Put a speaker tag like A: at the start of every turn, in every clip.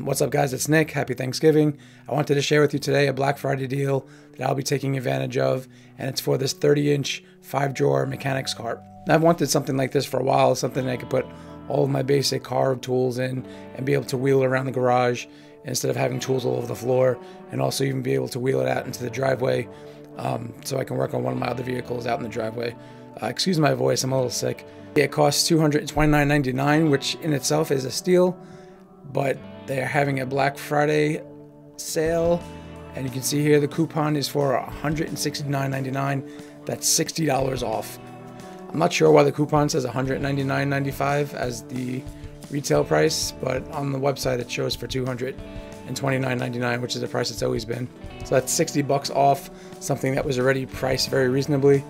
A: What's up, guys? It's Nick. Happy Thanksgiving. I wanted to share with you today a Black Friday deal that I'll be taking advantage of, and it's for this 30 inch, five drawer mechanics cart. I've wanted something like this for a while, something I could put all of my basic car tools in and be able to wheel it around the garage instead of having tools all over the floor, and also even be able to wheel it out into the driveway um, so I can work on one of my other vehicles out in the driveway. Uh, excuse my voice, I'm a little sick. It costs $229.99, which in itself is a steal, but they are having a Black Friday sale, and you can see here the coupon is for $169.99. That's $60 off. I'm not sure why the coupon says $199.95 as the retail price, but on the website it shows for $229.99, which is the price it's always been. So that's 60 bucks off something that was already priced very reasonably.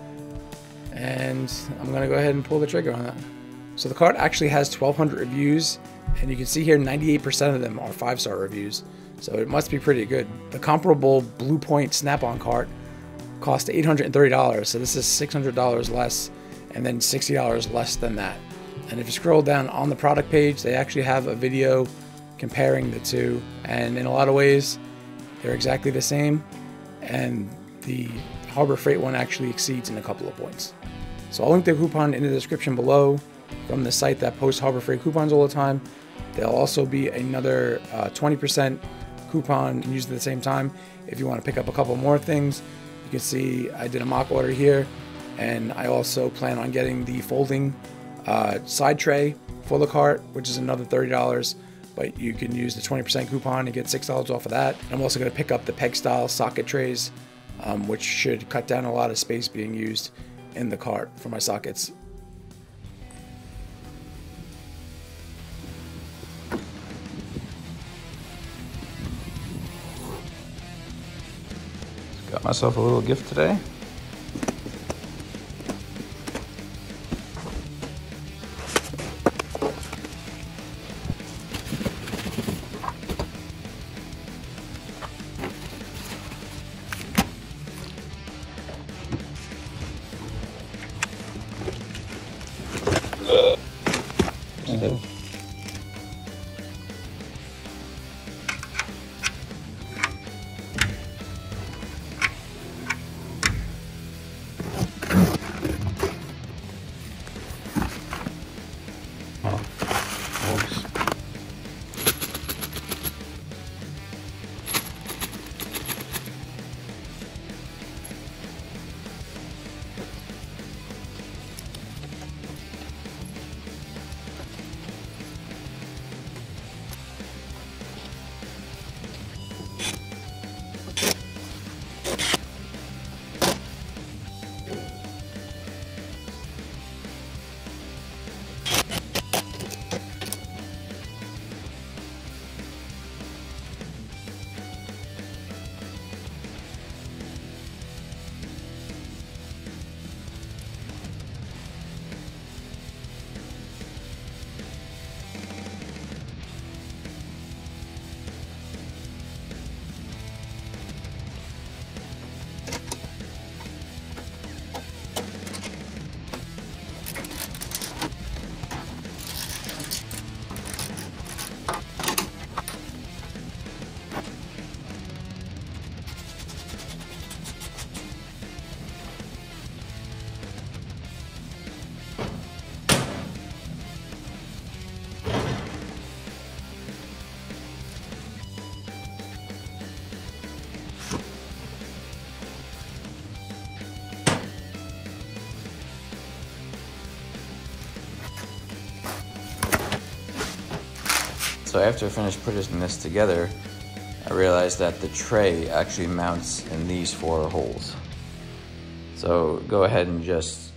A: And I'm gonna go ahead and pull the trigger on that. So the cart actually has 1,200 reviews, and you can see here 98% of them are five-star reviews. So it must be pretty good. The comparable Blue Point Snap-on cart cost $830, so this is $600 less, and then $60 less than that. And if you scroll down on the product page, they actually have a video comparing the two, and in a lot of ways, they're exactly the same, and the Harbor Freight one actually exceeds in a couple of points. So I'll link the coupon in the description below from the site that posts Harbor Freight coupons all the time. There'll also be another 20% uh, coupon used at the same time if you want to pick up a couple more things. You can see I did a mock order here, and I also plan on getting the folding uh, side tray for the cart, which is another $30 but you can use the 20% coupon and get $6 off of that. I'm also going to pick up the peg style socket trays, um, which should cut down a lot of space being used in the cart for my sockets. Myself a little gift today. Uh, So after I finished putting this together, I realized that the tray actually mounts in these four holes. So go ahead and just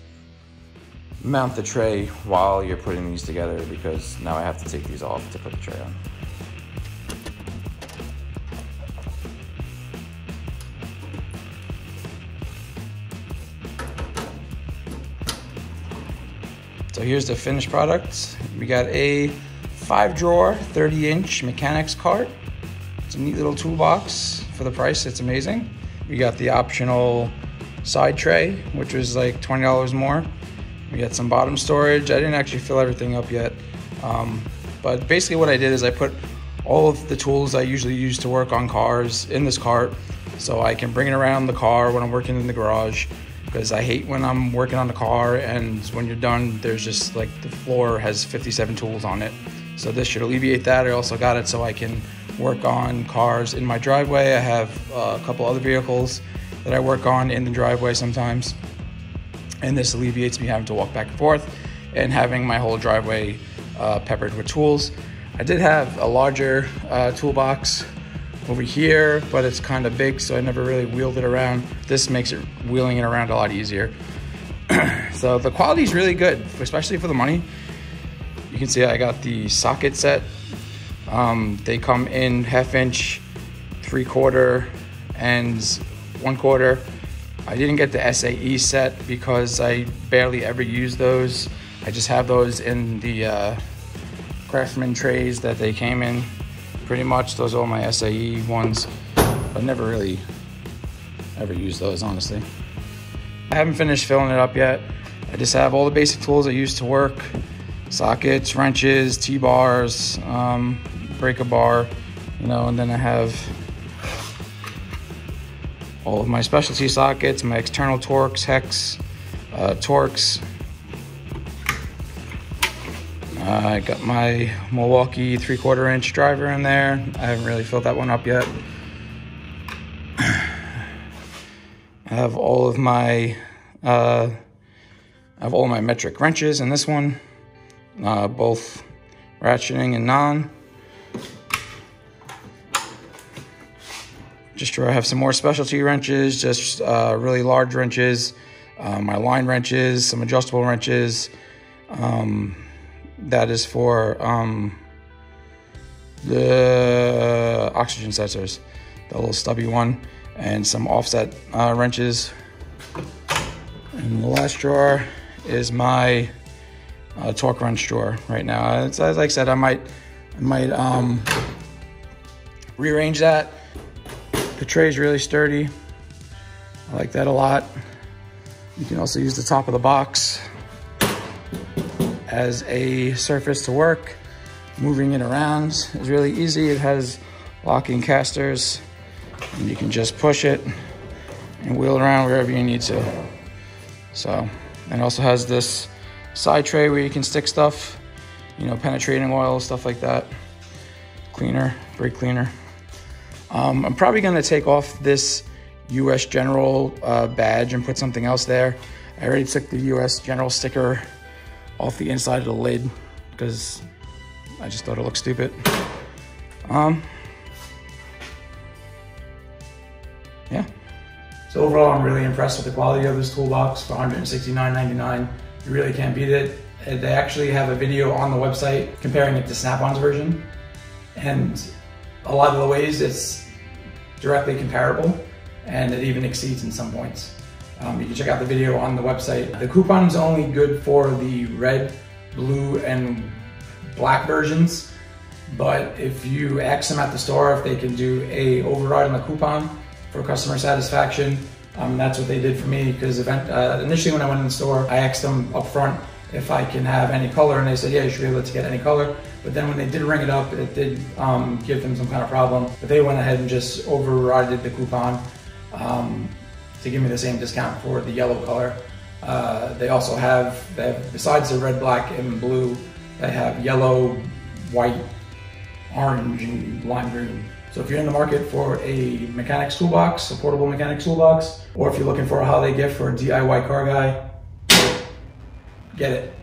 A: mount the tray while you're putting these together because now I have to take these off to put the tray on. So here's the finished product. We got a five drawer, 30 inch mechanics cart. It's a neat little toolbox for the price, it's amazing. We got the optional side tray, which was like $20 more. We got some bottom storage. I didn't actually fill everything up yet. Um, but basically what I did is I put all of the tools I usually use to work on cars in this cart so I can bring it around the car when I'm working in the garage because I hate when I'm working on the car and when you're done, there's just like the floor has 57 tools on it. So this should alleviate that. I also got it so I can work on cars in my driveway. I have uh, a couple other vehicles that I work on in the driveway sometimes. And this alleviates me having to walk back and forth and having my whole driveway uh, peppered with tools. I did have a larger uh, toolbox over here, but it's kind of big, so I never really wheeled it around. This makes it wheeling it around a lot easier. so the quality is really good, especially for the money. You can see I got the socket set. Um, they come in half inch, three quarter, and one quarter. I didn't get the SAE set because I barely ever use those. I just have those in the uh, Craftsman trays that they came in pretty much. Those are all my SAE ones, but never really ever used those, honestly. I haven't finished filling it up yet. I just have all the basic tools I use to work. Sockets, wrenches, T-bars, um, breaker bar, you know, and then I have all of my specialty sockets, my external Torx, hex, uh, Torx, I got my Milwaukee three quarter inch driver in there. I haven't really filled that one up yet. I have all of my uh, I have all my metric wrenches in this one, uh, both ratcheting and non. Just sure I have some more specialty wrenches, just uh, really large wrenches, uh, my line wrenches, some adjustable wrenches. Um, that is for um, the oxygen sensors, the little stubby one, and some offset uh, wrenches. And the last drawer is my uh, torque wrench drawer right now. As I said, I might, I might um, rearrange that. The tray is really sturdy. I like that a lot. You can also use the top of the box as a surface to work. Moving it around is really easy. It has locking casters and you can just push it and wheel around wherever you need to. So, and also has this side tray where you can stick stuff, you know, penetrating oil, stuff like that. Cleaner, brake cleaner. Um, I'm probably gonna take off this US General uh, badge and put something else there. I already took the US General sticker off the inside of the lid because I just thought it looked stupid. Um, yeah. So overall, I'm really impressed with the quality of this toolbox for $169.99. You really can't beat it. They actually have a video on the website comparing it to Snap-on's version. And a lot of the ways it's directly comparable and it even exceeds in some points. Um, you can check out the video on the website. The coupon is only good for the red, blue, and black versions. But if you ask them at the store if they can do a override on the coupon for customer satisfaction, um, that's what they did for me because uh, initially when I went in the store, I asked them up front if I can have any color and they said, yeah, you should be able to get any color. But then when they did ring it up, it did um, give them some kind of problem. But they went ahead and just overrided the coupon. Um, to give me the same discount for the yellow color. Uh, they also have, they have, besides the red, black, and blue, they have yellow, white, orange, and lime green. So if you're in the market for a mechanics toolbox, a portable mechanics toolbox, or if you're looking for a holiday gift for a DIY car guy, get it.